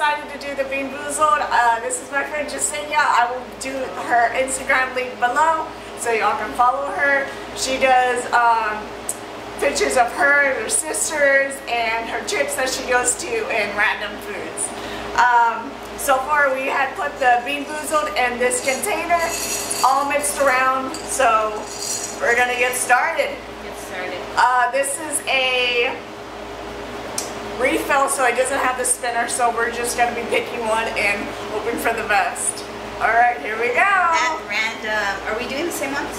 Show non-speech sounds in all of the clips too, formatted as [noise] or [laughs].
decided to do the Bean Boozled. Uh, this is my friend Jessenya. I will do her Instagram link below so y'all can follow her. She does um, pictures of her and her sisters and her trips that she goes to and random foods. Um, so far we had put the Bean Boozled in this container all mixed around so we're gonna get started. Get started. Uh, this is a so it doesn't have the spinner so we're just going to be picking one and hoping for the best. Alright, here we go. At random. Are we doing the same ones?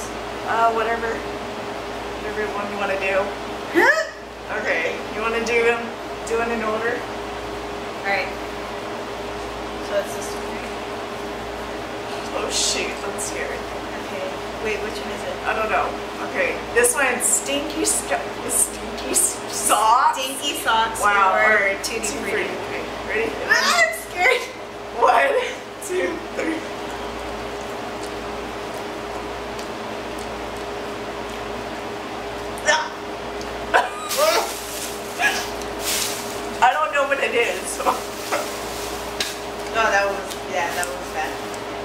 Uh, whatever. Whatever one you want to do. Okay, you want to do them, do it in order? Alright. So it's this one. Oh shoot, I'm scared. Okay. Wait, which one is it? I don't know. Okay, this one's Stinky, St stinky Socks. Stinky socks Wow, or Tutti Frutti. Ready? Ah, I'm scared. One, two, three. I don't know what it is. Oh, that was yeah, that was bad.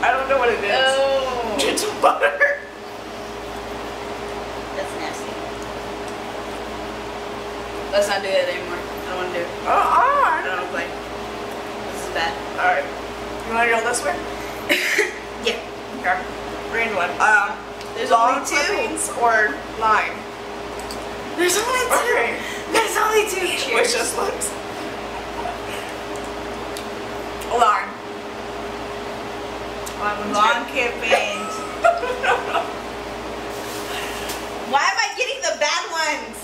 I don't know what it is. Oh, It's butter. that's nasty. Let's not do it anymore. I don't want to do it. Oh, I ah. don't want to play. This is bad. Alright. You want to go this way? [laughs] Yeah. Okay. Green one. Um, There's only two. clippings or lime? There's only two. Okay. There's only two. Which Cheers. just looks. Lime. Lime one's Long good. clippings. Why am I getting the bad ones?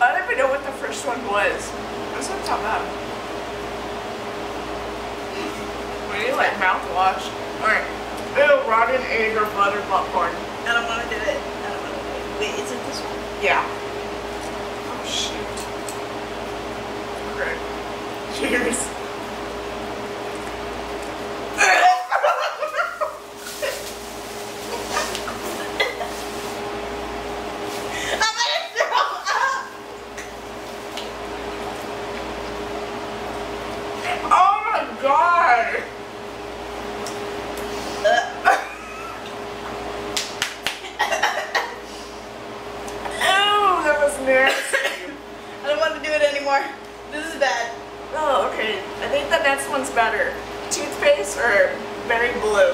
I don't even know what the first one was. What's on top of that? Maybe like mouthwash. Alright. Ew, rotten egg or butter popcorn. I don't want to do it. I don't want to do it. Wait, is it this one? Yeah. Oh shoot. Okay. Cheers. I'm gonna throw up. Oh my god! Ew, that was nasty. I don't want to do it anymore. This is bad. Oh, okay. I think the next one's better. Toothpaste or berry blue?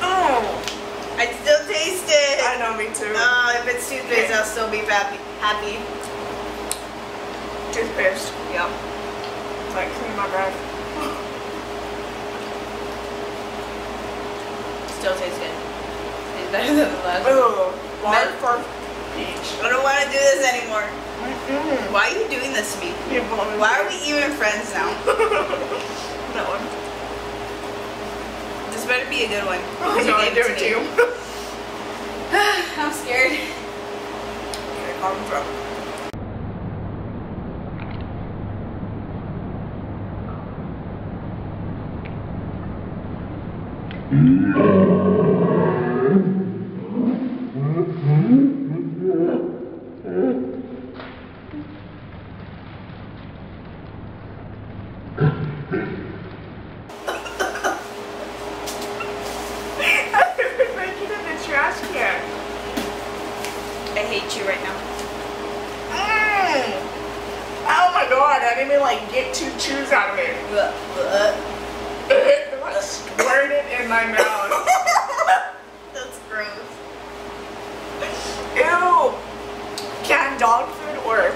Oh, I still taste it. I know, me too. Oh, if it's toothpaste, I'll still be happy. Happy. Toothpaste. Yep. Like, clean my breath. Still tastes good. It's better than the last one. Ew. Water Meth- for peach. I don't want to do this anymore. Mm-mm. Why are you doing this to me? You want me Why are we even friends now? [laughs] that one. This better be a good one. Oh, because no, I gave do to it me. too. [laughs] [sighs] I'm scared. Okay, calm down. I've been making it in the trash can. I hate you right now. Mm. Oh my god, I didn't even like get two chews out of it. [laughs] It like squirted in my mouth. [laughs] That's gross. Ew. Canned dog food or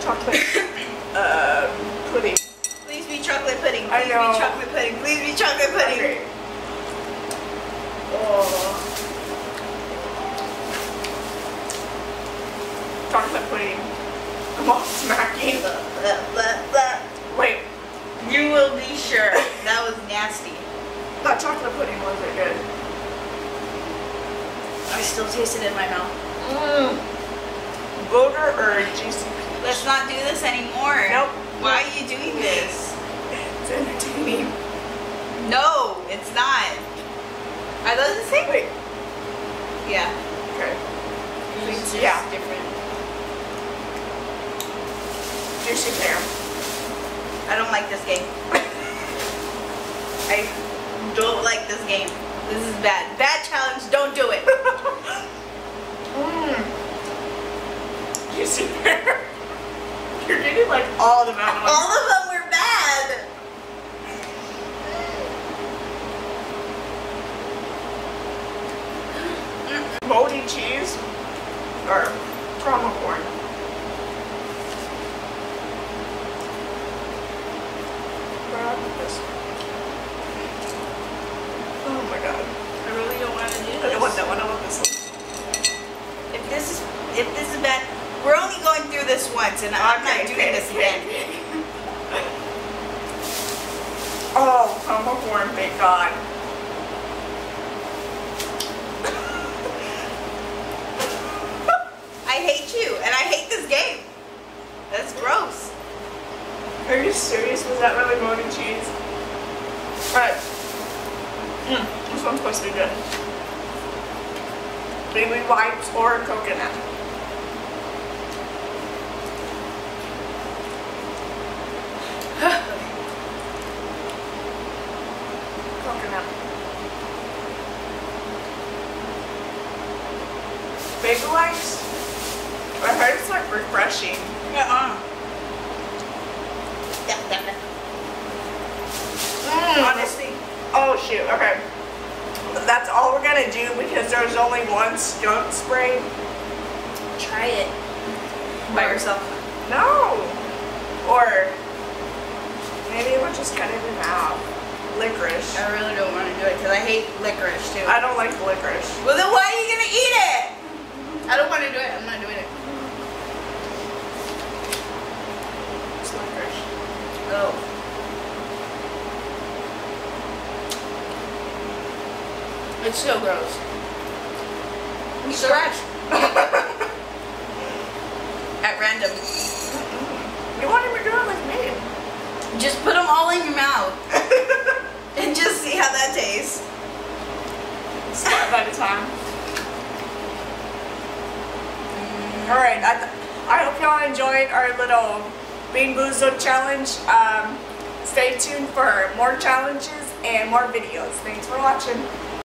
chocolate [laughs] uh, pudding. Please be pudding. I Please know. be chocolate pudding. Please be chocolate pudding. Okay. Oh. Chocolate pudding. I'm all smacking. Blah, blah, blah, blah. Wait, You will be sure. [laughs] That was nasty. that chocolate pudding wasn't good. I still taste it in my mouth. Mmm. Booger or juicy peach? Let's not do this anymore. Nope. Why are you doing this? No, it's not. Are those the same? Wait. Yeah. Okay. It's just Yeah. different. Juicy pear. I don't like this game. [laughs] I don't like this game. This is bad. Bad challenge. Don't do it. Mm. [laughs] You see there? [laughs] You're getting like all the ones. All of them were bad. moldy cheese or caramel corn. Grab this. Oh my god. I really don't want to do I this. don't want that one, I want this one. If this is if this is bad, we're only going through this once, and I'm Okay, not doing this again. [laughs] Oh, caramel corn, thank god. [laughs] I hate you, and I hate this game. That's gross. Are you serious? Was that really moldy cheese? Alright. Mm, this one's supposed to be good. Baby wipes or coconut. Baby wipes? I heard it's like refreshing. Uh-uh. Yeah. Mm. Honestly. Oh shoot, okay. That's all we're gonna do because there's only one skunk spray. Try it by yourself. No. Or maybe we'll just cut it in half. Licorice. I really don't want to do it because I hate licorice too. I don't like licorice. well, then why are you gonna eat it? I don't want to do it. I'm not doing it. It's licorice. Oh. It's so gross. Scratch. [laughs] At random. You want to do it like me? Just put them all in your mouth [laughs] and just see how that tastes. Slap at a time. Alright, I, th- I hope y'all enjoyed our little Bean Boozled challenge. Um, stay tuned for more challenges and more videos. Thanks for watching.